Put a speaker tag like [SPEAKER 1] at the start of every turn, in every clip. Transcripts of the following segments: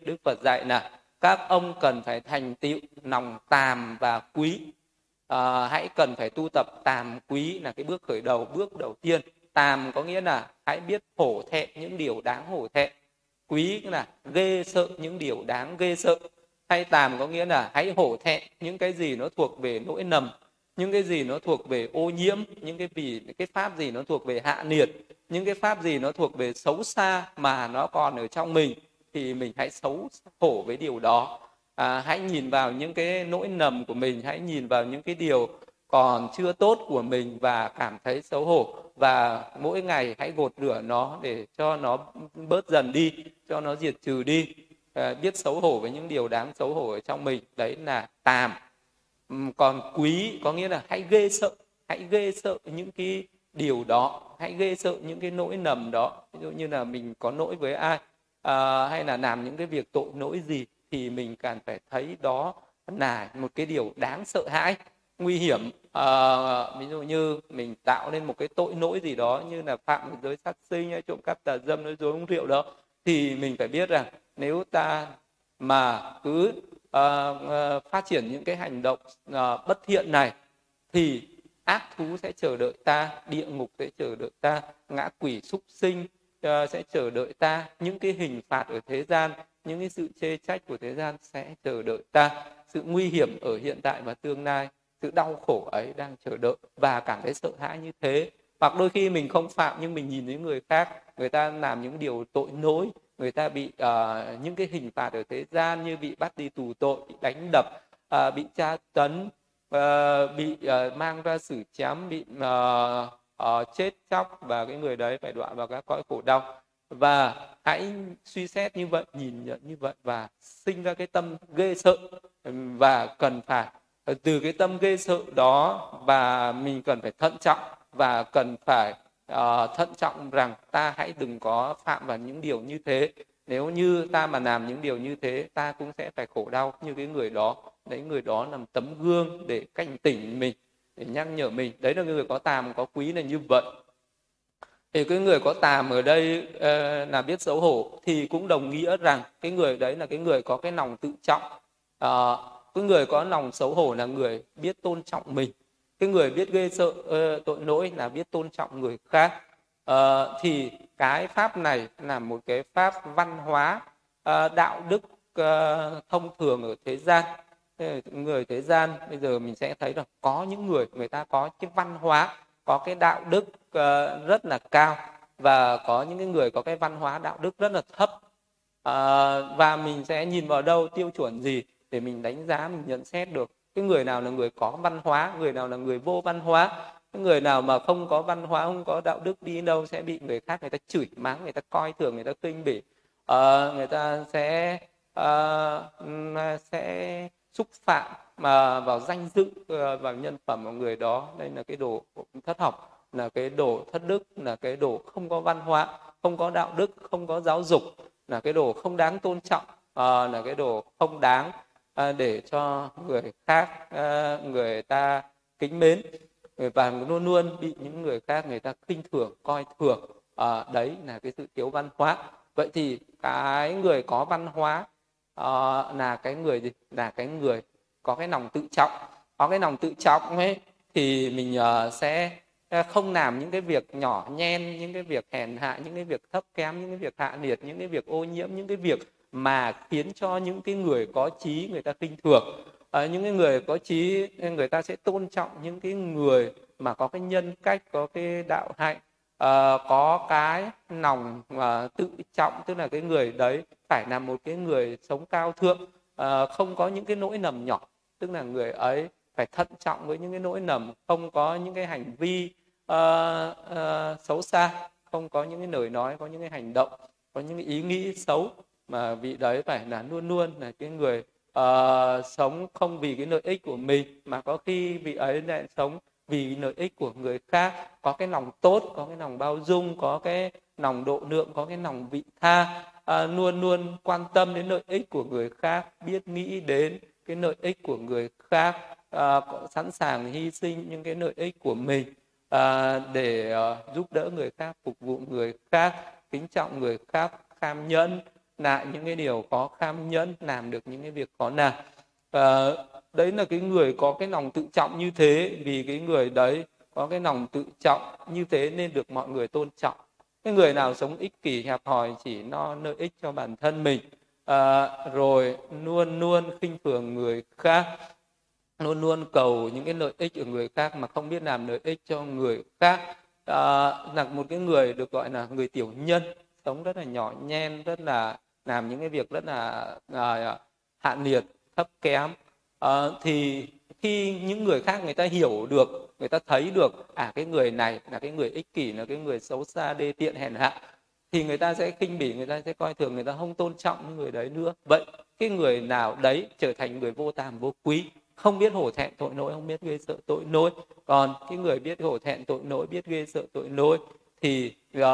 [SPEAKER 1] đức phật dạy là các ông cần phải thành tựu lòng tàm và quý. À, hãy cần phải tu tập tàm quý là cái bước khởi đầu bước đầu tiên. Tàm có nghĩa là hãy biết hổ thẹn những điều đáng hổ thẹn. Quý là ghê sợ những điều đáng ghê sợ. Hay tàm có nghĩa là hãy hổ thẹn những cái gì nó thuộc về nỗi nầm những cái gì nó thuộc về ô nhiễm những cái vì cái pháp gì nó thuộc về hạ nhiệt những cái pháp gì nó thuộc về xấu xa mà nó còn ở trong mình thì mình hãy xấu hổ với điều đó. À, hãy nhìn vào những cái nỗi nầm của mình hãy nhìn vào những cái điều còn chưa tốt của mình và cảm thấy xấu hổ. Và mỗi ngày hãy gột rửa nó để cho nó bớt dần đi cho nó diệt trừ đi. À, biết xấu hổ với những điều đáng xấu hổ ở trong mình đấy là tàm. Còn quý có nghĩa là hãy ghê sợ hãy ghê sợ những cái điều đó hãy ghê sợ những cái nỗi nầm đó. Ví dụ như là mình có nỗi với ai à, hay là làm những cái việc tội lỗi gì thì mình càng phải thấy đó là một cái điều đáng sợ hãi nguy hiểm. À, ví dụ như mình tạo nên một cái tội lỗi gì đó như là phạm giới sát sinh hay trộm cắp tà dâm nói dối uống rượu đó thì mình phải biết rằng nếu ta mà cứ uh, uh, phát triển những cái hành động uh, bất thiện này thì ác thú sẽ chờ đợi ta địa ngục sẽ chờ đợi ta ngã quỷ súc sinh Ờ, sẽ chờ đợi ta. Những cái hình phạt ở thế gian những cái sự chê trách của thế gian sẽ chờ đợi ta. Sự nguy hiểm ở hiện tại và tương lai sự đau khổ ấy đang chờ đợi và cảm thấy sợ hãi như thế. Hoặc đôi khi mình không phạm nhưng mình nhìn thấy người khác người ta làm những điều tội lỗi người ta bị uh, những cái hình phạt ở thế gian như bị bắt đi tù tội bị đánh đập uh, bị tra tấn uh, bị uh, mang ra xử chém bị uh, uh, chết chóc và cái người đấy phải đọa vào các cõi khổ đau. Và hãy suy xét như vậy nhìn nhận như vậy và sinh ra cái tâm ghê sợ. Và cần phải từ cái tâm ghê sợ đó và mình cần phải thận trọng và cần phải uh, thận trọng rằng ta hãy đừng có phạm vào những điều như thế. Nếu như ta mà làm những điều như thế ta cũng sẽ phải khổ đau như cái người đó. Đấy người đó làm tấm gương để cảnh tỉnh mình để nhắc nhở mình. Đấy là người có tàm có quý là như vậy. Thì cái người có tàm ở đây uh, là biết xấu hổ thì cũng đồng nghĩa rằng cái người đấy là cái người có cái lòng tự trọng. Uh, cái người có lòng xấu hổ là người biết tôn trọng mình. Cái người biết ghê sợ uh, tội lỗi là biết tôn trọng người khác. Uh, thì cái pháp này là một cái pháp văn hóa uh, đạo đức uh, thông thường ở thế gian người thế gian bây giờ mình sẽ thấy là có những người người ta có cái văn hóa có cái đạo đức uh, rất là cao và có những cái người có cái văn hóa đạo đức rất là thấp. Uh, và mình sẽ nhìn vào đâu tiêu chuẩn gì để mình đánh giá mình nhận xét được. Cái người nào là người có văn hóa người nào là người vô văn hóa cái người nào mà không có văn hóa không có đạo đức đi đâu sẽ bị người khác người ta chửi mắng người ta coi thường người ta khinh bỉ. Uh, người ta sẽ uh, sẽ xúc phạm mà vào danh dự ờ, vào nhân phẩm của người đó. Đây là cái đồ thất học là cái đồ thất đức là cái đồ không có văn hóa không có đạo đức không có giáo dục là cái đồ không đáng tôn trọng ờ, là cái đồ không đáng À, để cho người khác à, người ta kính mến. Và luôn luôn bị những người khác người ta khinh thường coi thường. À, đấy là cái sự thiếu văn hóa. Vậy thì cái người có văn hóa Ờ, là cái người gì? Là cái người có cái lòng tự trọng. Có cái lòng tự trọng ấy thì mình ờ, sẽ ờ, không làm những cái việc nhỏ nhen những cái việc hèn hạ những cái việc thấp kém những cái việc hạ liệt những cái việc ô nhiễm những cái việc mà khiến cho những cái người có trí người ta khinh thường. À, những cái người có trí người ta sẽ tôn trọng những cái người mà có cái nhân cách có cái đạo hạnh uh, có cái lòng uh, ờ, tự trọng tức là cái người đấy phải là một cái người sống cao thượng uh, không có những cái nỗi nầm nhỏ tức là người ấy phải thận trọng với những cái nỗi nầm không có những cái hành vi uh, uh, xấu xa không có những cái lời nói có những cái hành động có những cái ý nghĩ xấu mà vị đấy phải là luôn luôn là cái người uh, sống không vì cái lợi ích của mình mà có khi vị ấy lại sống vì lợi ích của người khác có cái lòng tốt có cái lòng bao dung có cái lòng độ lượng có cái lòng vị tha à, luôn luôn quan tâm đến lợi ích của người khác biết nghĩ đến cái lợi ích của người khác à, sẵn sàng hy sinh những cái lợi ích của mình à, để à, giúp đỡ người khác phục vụ người khác kính trọng người khác kham nhẫn nại những cái điều có kham nhẫn làm được những cái việc khó làm. À, đấy là cái người có cái lòng tự trọng như thế vì cái người đấy có cái lòng tự trọng như thế nên được mọi người tôn trọng. Cái người nào sống ích kỷ hẹp hòi chỉ no lợi ích cho bản thân mình. À, rồi luôn luôn khinh thường người khác luôn luôn cầu những cái lợi ích ở người khác mà không biết làm lợi ích cho người khác. À, là một cái người được gọi là người tiểu nhân sống rất là nhỏ nhen rất là làm những cái việc rất là à, hạ liệt thấp kém à, thì khi những người khác người ta hiểu được người ta thấy được à cái người này là cái người ích kỷ là cái người xấu xa đê tiện hèn hạ thì người ta sẽ khinh bỉ người ta sẽ coi thường người ta không tôn trọng những người đấy nữa. Vậy cái người nào đấy trở thành người vô tàm vô quý không biết hổ thẹn tội lỗi không biết ghê sợ tội lỗi. Còn cái người biết hổ thẹn tội lỗi biết ghê sợ tội lỗi thì uh,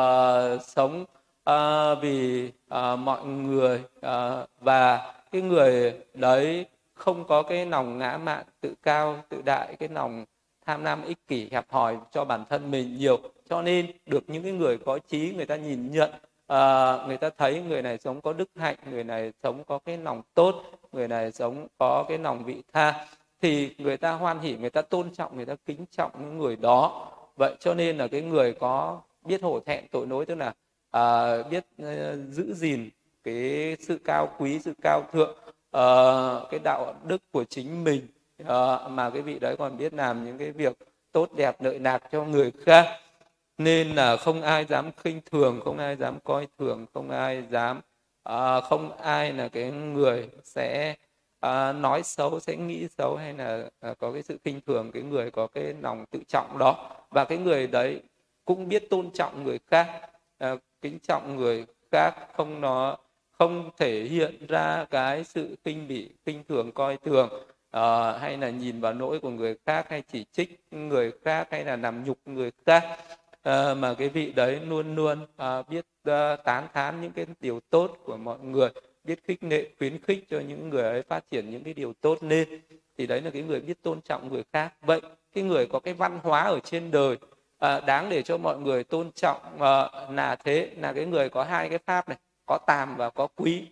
[SPEAKER 1] sống uh, vì uh, mọi người uh, và cái người đấy không có cái lòng ngã mạn tự cao tự đại cái lòng tham lam ích kỷ hẹp hòi cho bản thân mình nhiều. Cho nên được những cái người có trí người ta nhìn nhận à, người ta thấy người này sống có đức hạnh người này sống có cái lòng tốt người này sống có cái lòng vị tha thì người ta hoan hỉ người ta tôn trọng người ta kính trọng những người đó. Vậy cho nên là cái người có biết hổ thẹn tội lỗi tức là à, biết uh, giữ gìn cái sự cao quý sự cao thượng uh, cái đạo đức của chính mình uh, mà cái vị đấy còn biết làm những cái việc tốt đẹp lợi lạc cho người khác. Nên là không ai dám khinh thường không ai dám coi thường không ai dám uh, không ai là cái người sẽ uh, nói xấu sẽ nghĩ xấu hay là uh, có cái sự khinh thường. Cái người có cái lòng tự trọng đó. Và cái người đấy cũng biết tôn trọng người khác uh, kính trọng người khác không nó không thể hiện ra cái sự khinh bỉ khinh thường coi thường uh, hay là nhìn vào lỗi của người khác hay chỉ trích người khác hay là làm nhục người khác. Uh, mà cái vị đấy luôn luôn uh, biết uh, tán thán những cái điều tốt của mọi người biết khích lệ khuyến khích cho những người ấy phát triển những cái điều tốt lên thì đấy là cái người biết tôn trọng người khác. Vậy cái người có cái văn hóa ở trên đời uh, đáng để cho mọi người tôn trọng uh, là thế là cái người có hai cái pháp này có tàm và có quý.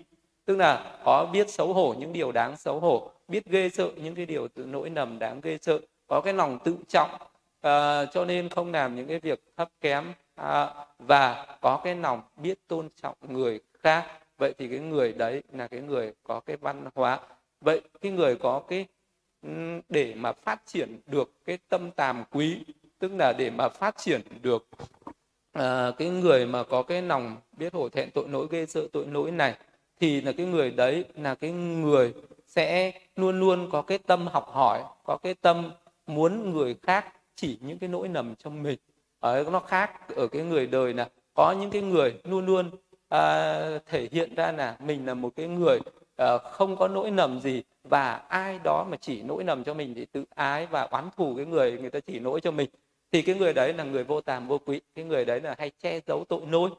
[SPEAKER 1] Tức là có biết xấu hổ những điều đáng xấu hổ biết ghê sợ những cái điều tự nỗi nầm đáng ghê sợ có cái lòng tự trọng à, cho nên không làm những cái việc thấp kém à, và có cái lòng biết tôn trọng người khác. Vậy thì cái người đấy là cái người có cái văn hóa. Vậy cái người có cái để mà phát triển được cái tâm tàm quý tức là để mà phát triển được à, cái người mà có cái lòng biết hổ thẹn tội lỗi ghê sợ tội lỗi này thì là cái người đấy là cái người sẽ luôn luôn có cái tâm học hỏi có cái tâm muốn người khác chỉ những cái nỗi nầm trong mình. Ở nó khác ở cái người đời là có những cái người luôn luôn à, thể hiện ra là mình là một cái người à, không có nỗi nầm gì và ai đó mà chỉ nỗi nầm cho mình thì tự ái và oán thù cái người người ta chỉ nỗi cho mình thì cái người đấy là người vô tàm vô quý cái người đấy là hay che giấu tội lỗi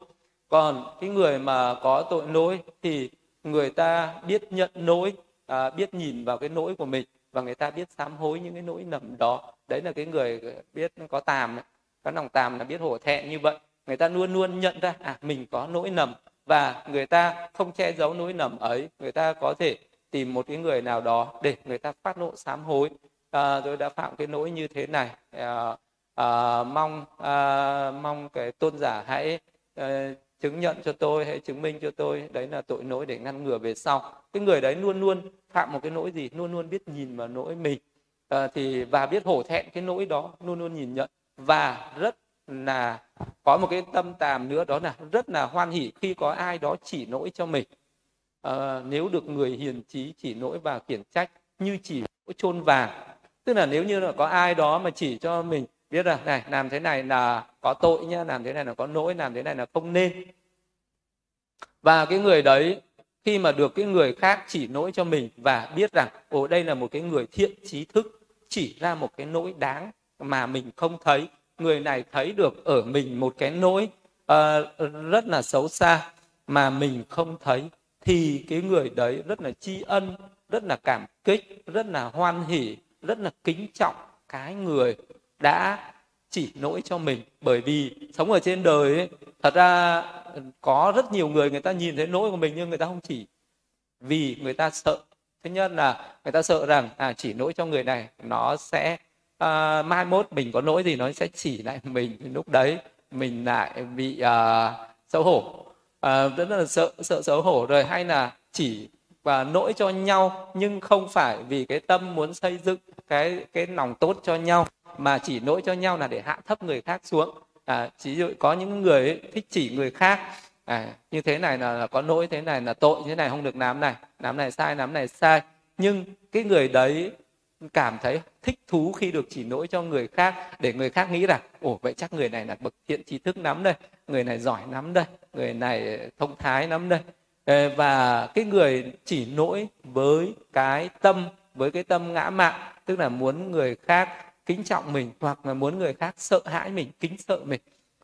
[SPEAKER 1] còn cái người mà có tội lỗi thì người ta biết nhận lỗi à, biết nhìn vào cái lỗi của mình và người ta biết sám hối những cái nỗi nầm đó. Đấy là cái người ờ, biết có tàm có lòng tàm là biết hổ thẹn như vậy. Người ta luôn luôn nhận ra à mình có nỗi nầm và người ta không che giấu nỗi nầm ấy. Người ta có thể tìm một cái người nào đó để người ta phát lộ sám hối. À, tôi đã phạm cái lỗi như thế này à, à, mong à, mong cái tôn giả hãy à, chứng nhận cho tôi hãy chứng minh cho tôi đấy là tội lỗi để ngăn ngừa về sau. Cái người đấy luôn luôn phạm một cái lỗi gì? Luôn luôn biết nhìn vào lỗi mình. À, thì và biết hổ thẹn cái lỗi đó luôn luôn nhìn nhận. Và rất là có một cái tâm tàm nữa đó là rất là hoan hỉ khi có ai đó chỉ lỗi cho mình. À, nếu được người hiền trí chỉ lỗi và khiển trách như chỉ lỗi chôn vàng. Tức là nếu như là có ai đó mà chỉ cho mình biết rồi này làm thế này là có tội nhá làm thế này là có lỗi làm thế này là không nên. Và cái người đấy khi mà được cái người khác chỉ lỗi cho mình và biết rằng ồ đây là một cái người thiện trí thức chỉ ra một cái lỗi đáng mà mình không thấy. Người này thấy được ở mình một cái lỗi uh, rất là xấu xa mà mình không thấy thì cái người đấy rất là tri ân rất là cảm kích rất là hoan hỉ rất là kính trọng cái người đã chỉ lỗi cho mình. Bởi vì sống ở trên đời ấy, thật ra có rất nhiều người người ta nhìn thấy lỗi của mình nhưng người ta không chỉ vì người ta sợ. Thứ nhất là người ta sợ rằng à chỉ lỗi cho người này nó sẽ uh, mai mốt mình có lỗi gì nó sẽ chỉ lại mình. Lúc đấy mình lại bị uh, xấu hổ. Uh, rất là sợ sợ xấu hổ. Rồi hay là chỉ và lỗi cho nhau nhưng không phải vì cái tâm muốn xây dựng cái cái lòng tốt cho nhau mà chỉ lỗi cho nhau là để hạ thấp người khác xuống. À, chỉ dụ có những người ấy, thích chỉ người khác à, như thế này là, là có lỗi thế này là tội thế này không được làm này làm này sai làm này sai. Nhưng cái người đấy cảm thấy thích thú khi được chỉ lỗi cho người khác để người khác nghĩ rằng ồ vậy chắc người này là bậc thiện trí thức lắm đây người này giỏi lắm đây người này thông thái lắm đây. Ờ, và cái người chỉ lỗi với cái tâm với cái tâm ngã mạn tức là muốn người khác kính trọng mình hoặc là muốn người khác sợ hãi mình kính sợ mình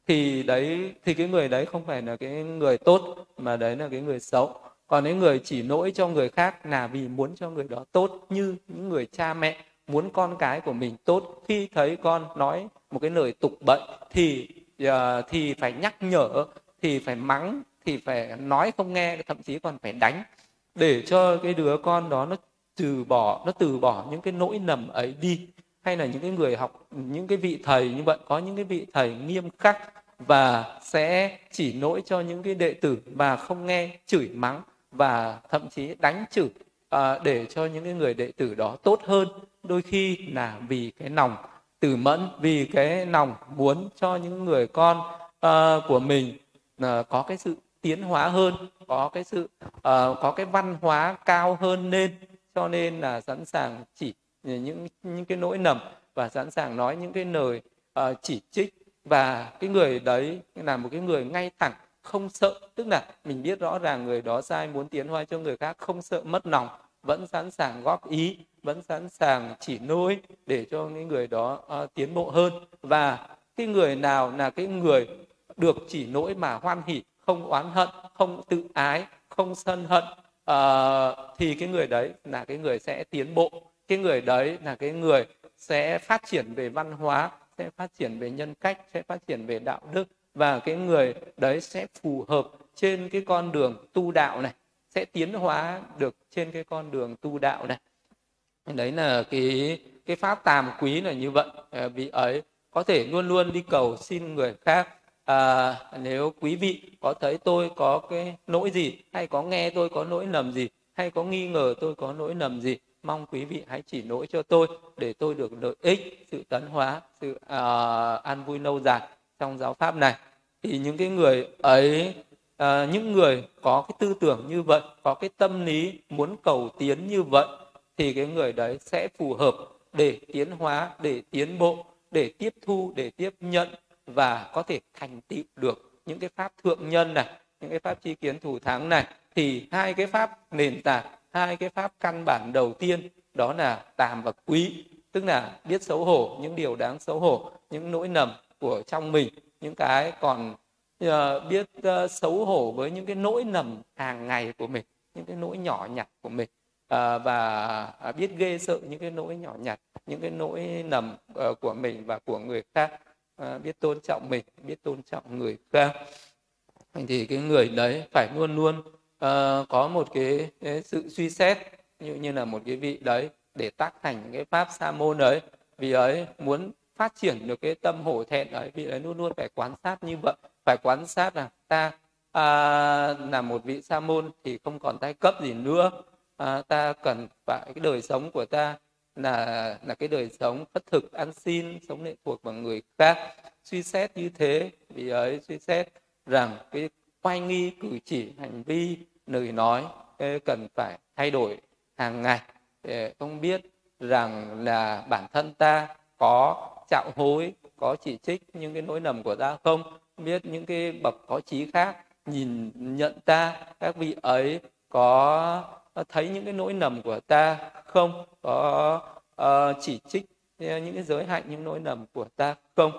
[SPEAKER 1] thì đấy thì cái người đấy không phải là cái người tốt mà đấy là cái người xấu. Còn cái người chỉ nỗi cho người khác là vì muốn cho người đó tốt như những người cha mẹ muốn con cái của mình tốt. Khi thấy con nói một cái lời tục bậy thì uh, thì phải nhắc nhở thì phải mắng thì phải nói không nghe thậm chí còn phải đánh. Để cho cái đứa con đó nó từ bỏ nó từ bỏ những cái nỗi nầm ấy đi hay là những cái người học những cái vị thầy như vậy có những cái vị thầy nghiêm khắc và sẽ chỉ lỗi cho những cái đệ tử và không nghe chửi mắng và thậm chí đánh chửi à, để cho những cái người đệ tử đó tốt hơn. Đôi khi là vì cái lòng từ mẫn vì cái lòng muốn cho những người con uh, của mình uh, có cái sự tiến hóa hơn có cái sự uh, có cái văn hóa cao hơn nên. Cho nên là sẵn sàng chỉ những những cái nỗi nầm và sẵn sàng nói những cái lời uh, chỉ trích. Và cái người đấy là một cái người ngay thẳng không sợ. Tức là mình biết rõ ràng người đó sai muốn tiến hóa cho người khác không sợ mất lòng vẫn sẵn sàng góp ý vẫn sẵn sàng chỉ nôi để cho những người đó uh, tiến bộ hơn. Và cái người nào là cái người được chỉ nỗi mà hoan hỉ không oán hận không tự ái không sân hận uh, thì cái người đấy là cái người sẽ tiến bộ cái người đấy là cái người sẽ phát triển về văn hóa sẽ phát triển về nhân cách sẽ phát triển về đạo đức và cái người đấy sẽ phù hợp trên cái con đường tu đạo này sẽ tiến hóa được trên cái con đường tu đạo này. Đấy là cái cái pháp tàm quý là như vậy. À, vị ấy có thể luôn luôn đi cầu xin người khác. À, nếu quý vị có thấy tôi có cái lỗi gì hay có nghe tôi có lỗi lầm gì hay có nghi ngờ tôi có lỗi lầm gì mong quý vị hãy chỉ lỗi cho tôi để tôi được lợi ích sự tấn hóa sự uh, an vui lâu dài trong giáo pháp này. Thì những cái người ấy uh, những người có cái tư tưởng như vậy có cái tâm lý muốn cầu tiến như vậy thì cái người đấy sẽ phù hợp để tiến hóa để tiến bộ để tiếp thu để tiếp nhận và có thể thành tựu được những cái pháp thượng nhân này những cái pháp chi kiến thủ thắng này. Thì hai cái pháp nền tảng hai cái pháp căn bản đầu tiên đó là tàm và quý tức là biết xấu hổ những điều đáng xấu hổ những nỗi nầm của trong mình những cái còn uh, biết uh, xấu hổ với những cái nỗi nầm hàng ngày của mình những cái nỗi nhỏ nhặt của mình. Uh, và uh, biết ghê sợ những cái nỗi nhỏ nhặt những cái nỗi nầm uh, của mình và của người khác. Uh, biết tôn trọng mình biết tôn trọng người khác. Thì cái người đấy phải luôn luôn uh, có một cái, cái sự suy xét như như là một cái vị đấy để tác thành cái pháp sa môn đấy. Vì ấy muốn phát triển được cái tâm hổ thẹn ấy vị ấy luôn luôn phải quan sát như vậy phải quan sát là ta à, là một vị sa môn thì không còn giai cấp gì nữa. À, ta cần phải cái đời sống của ta là là cái đời sống phất thực ăn xin sống lệ thuộc vào người khác. Suy xét như thế vì ấy suy xét rằng cái oai nghi cử chỉ hành vi lời nói cần phải thay đổi hàng ngày để không biết rằng là bản thân ta có chạo hối có chỉ trích những cái nỗi lầm của ta không biết những cái bậc có trí khác nhìn nhận ta các vị ấy có thấy những cái nỗi lầm của ta không có uh, chỉ trích những cái giới hạnh những nỗi lầm của ta không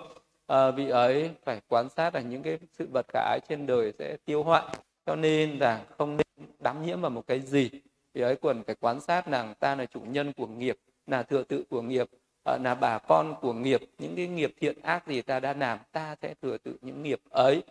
[SPEAKER 1] à, vị ấy phải quan sát là những cái sự vật khả ái trên đời sẽ tiêu hoại cho nên là không nên đắm nhiễm vào một cái gì. Vị ấy còn phải quan sát rằng ta là chủ nhân của nghiệp là thừa tự của nghiệp ờ, là bà con của nghiệp. Những cái nghiệp thiện ác gì ta đã làm ta sẽ thừa tự những nghiệp ấy.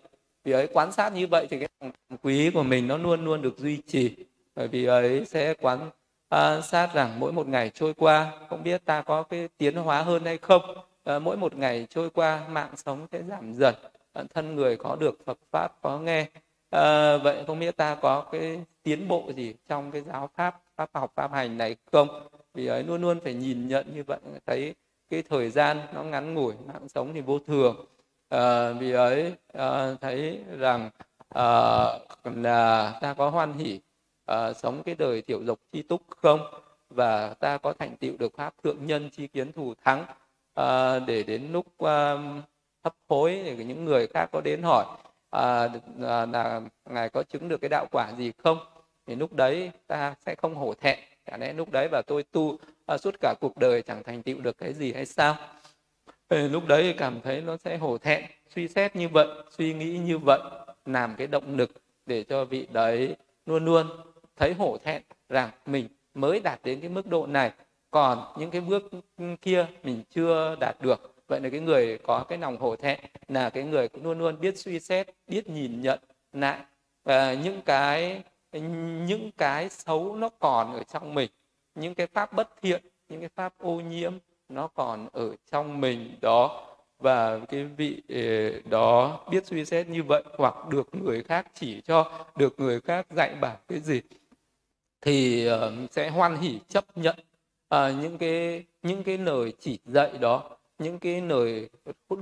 [SPEAKER 1] Vì ấy quan sát như vậy thì cái lòng quý của mình nó luôn luôn được duy trì. Bởi vì ấy sẽ quan uh, sát rằng mỗi một ngày trôi qua không biết ta có cái tiến hóa hơn hay không. Ờ, mỗi một ngày trôi qua mạng sống sẽ giảm dần bản thân người có được Phật pháp có nghe. À, vậy không biết ta có cái tiến bộ gì trong cái giáo pháp pháp học pháp hành này không? Vì ấy luôn luôn phải nhìn nhận như vậy thấy cái thời gian nó ngắn ngủi mạng sống thì vô thường. À, vì ấy à, thấy rằng à, là ta có hoan hỷ à, sống cái đời tiểu dục chi túc không? Và ta có thành tựu được pháp thượng nhân chi kiến thù thắng à, để đến lúc à, hấp hối thì những người khác có đến hỏi à, là, là ngài có chứng được cái đạo quả gì không? Thì lúc đấy ta sẽ không hổ thẹn. Cả lẽ lúc đấy và tôi tu à, suốt cả cuộc đời chẳng thành tựu được cái gì hay sao? Thì lúc đấy cảm thấy nó sẽ hổ thẹn suy xét như vậy suy nghĩ như vậy làm cái động lực để cho vị đấy luôn luôn thấy hổ thẹn rằng mình mới đạt đến cái mức độ này còn những cái bước kia mình chưa đạt được. Vậy là cái người có cái lòng hổ thẹn là cái người cũng luôn luôn biết suy xét, biết nhìn nhận lại. Và những cái những cái xấu nó còn ở trong mình, những cái pháp bất thiện, những cái pháp ô nhiễm nó còn ở trong mình đó. Và cái vị ờ, đó biết suy xét như vậy hoặc được người khác chỉ cho, được người khác dạy bảo cái gì thì ờ, sẽ hoan hỉ chấp nhận à, những cái những cái lời chỉ dạy đó những cái lời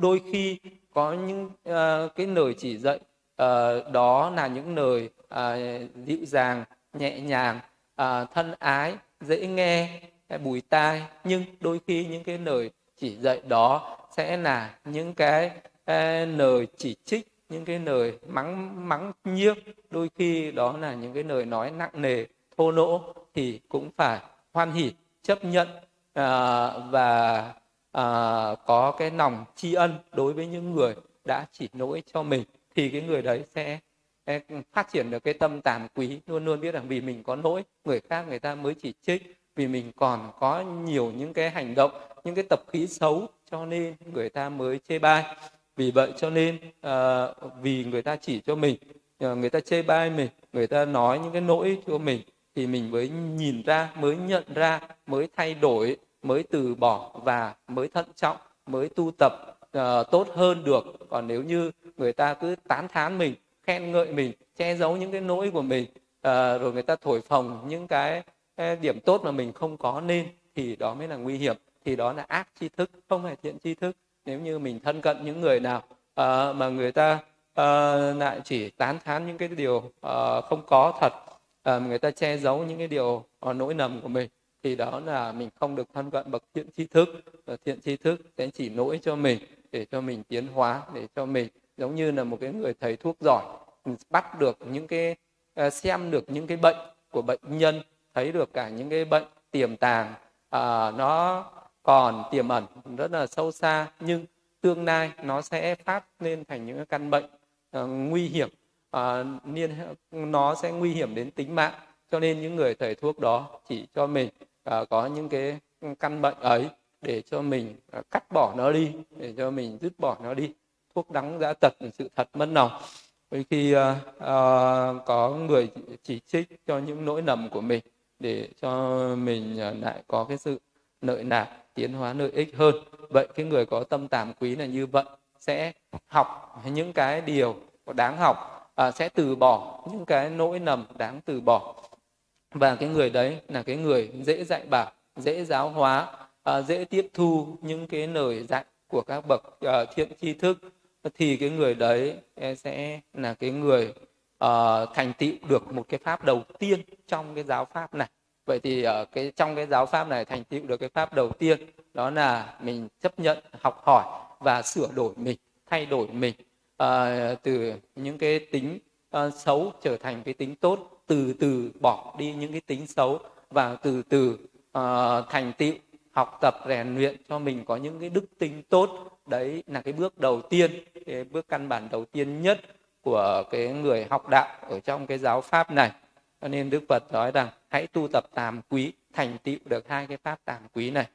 [SPEAKER 1] đôi khi có những uh, cái lời chỉ dạy uh, đó là những lời uh, dịu dàng nhẹ nhàng uh, thân ái dễ nghe bùi tai. Nhưng đôi khi những cái lời chỉ dạy đó sẽ là những cái uh, lời chỉ trích những cái lời mắng mắng nhiếc. Đôi khi đó là những cái lời nói nặng nề thô lỗ thì cũng phải hoan hỉ chấp nhận à, và à, có cái lòng tri ân đối với những người đã chỉ lỗi cho mình thì cái người đấy sẽ phát triển được cái tâm tàm quý. Luôn luôn biết rằng vì mình có lỗi người khác người ta mới chỉ trích. Vì mình còn có nhiều những cái hành động những cái tập khí xấu cho nên người ta mới chê bai. Vì vậy cho nên uh, vì người ta chỉ cho mình à, người ta chê bai mình người ta nói những cái lỗi cho mình thì mình mới nhìn ra mới nhận ra mới thay đổi mới từ bỏ và mới thận trọng mới tu tập uh, tốt hơn được. Còn nếu như người ta cứ tán thán mình khen ngợi mình che giấu những cái lỗi của mình uh, rồi người ta thổi phồng những cái ờ, điểm tốt mà mình không có nên thì đó mới là nguy hiểm. Thì đó là ác tri thức không phải thiện tri thức. Nếu như mình thân cận những người nào uh, mà người ta uh, lại chỉ tán thán những cái điều uh, không có thật Ờ, người ta che giấu những cái điều ờ, nỗi nầm của mình thì đó là mình không được thân cận bậc thiện tri thức. Và thiện tri thức sẽ chỉ nỗi cho mình để cho mình tiến hóa để cho mình giống như là một cái người thầy thuốc giỏi ừ, bắt được những cái xem được những cái bệnh của bệnh nhân thấy được cả những cái bệnh tiềm tàng à, nó còn tiềm ẩn rất là sâu xa nhưng tương lai nó sẽ phát lên thành những căn bệnh uh, nguy hiểm à, niên nó sẽ nguy hiểm đến tính mạng cho nên những người thầy thuốc đó chỉ cho mình à, có những cái căn bệnh ấy để cho mình à, cắt bỏ nó đi để cho mình dứt bỏ nó đi. Thuốc đắng đã tật sự thật mất lòng. Đôi khi à, à, có người chỉ trích cho những nỗi lầm của mình để cho mình à, lại có cái sự lợi nạp tiến hóa lợi ích hơn. Vậy cái người có tâm tàm quý là như vậy sẽ học những cái điều đáng học à, sẽ từ bỏ những cái nỗi lầm đáng từ bỏ. Và cái người đấy là cái người dễ dạy bảo dễ giáo hóa à, dễ tiếp thu những cái lời dạy của các bậc à, thiện tri thức. Thì cái người đấy e, sẽ là cái người uh, thành tựu được một cái pháp đầu tiên trong cái giáo pháp này. Vậy thì ở uh, cái trong cái giáo pháp này thành tựu được cái pháp đầu tiên đó là mình chấp nhận học hỏi và sửa đổi mình thay đổi mình à, từ những cái tính à, xấu trở thành cái tính tốt từ từ bỏ đi những cái tính xấu và từ từ à, thành tựu học tập rèn luyện cho mình có những cái đức tính tốt. Đấy là cái bước đầu tiên cái bước căn bản đầu tiên nhất của cái người học đạo ở trong cái giáo pháp này. Cho nên đức phật nói rằng hãy tu tập tàm quý thành tựu được hai cái pháp tàm quý này.